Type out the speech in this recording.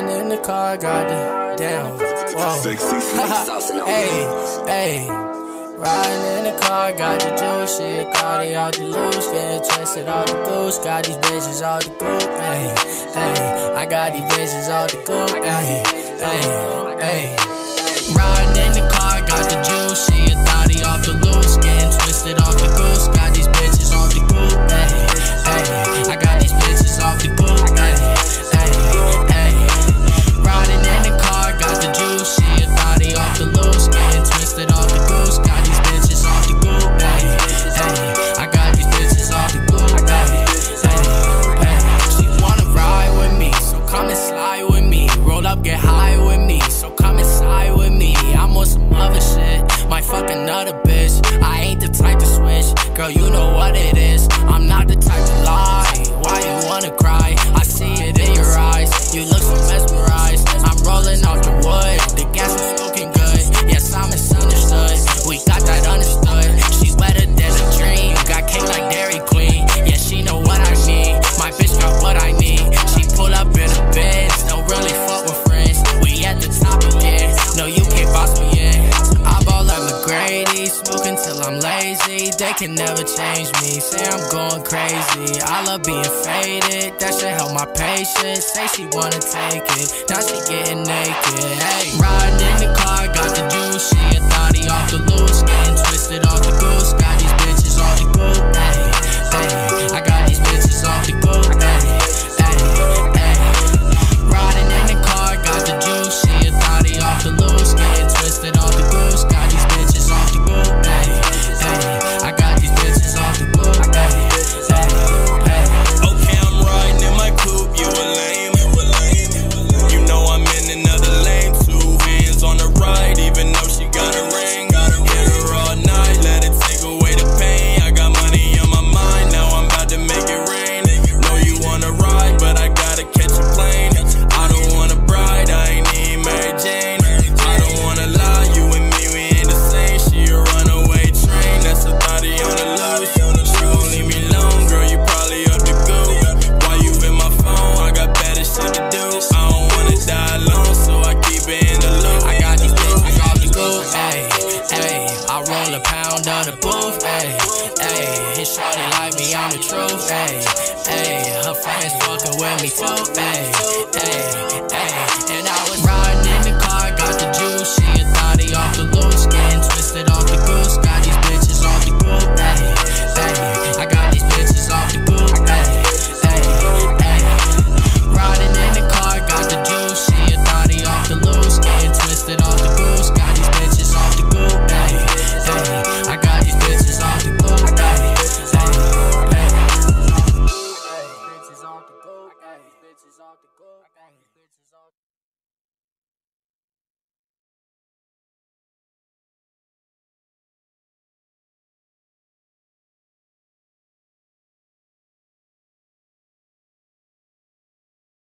Riding in the car, got goddamn. Whoa. hey, hey. Riding in the car, got the juice, shit, got it all the loose, yeah, chested all the goose, got these bitches all the goop, ayy, ayy. I got these bitches all the goop, ayy, ayy, ayy. Riding in the car, got the juice, shit. Until I'm lazy. They can never change me. Say I'm going crazy. I love being faded. That should help my patience. Say she wanna take it. Now she getting naked. Hey, riding in the car, got the juice. She a Roll a pound on the booth, ayy, ayy. His shorty like me, I'm the truth, ayy, ayy. Her friends fucking with me too, ayy, ayy, ayy. And I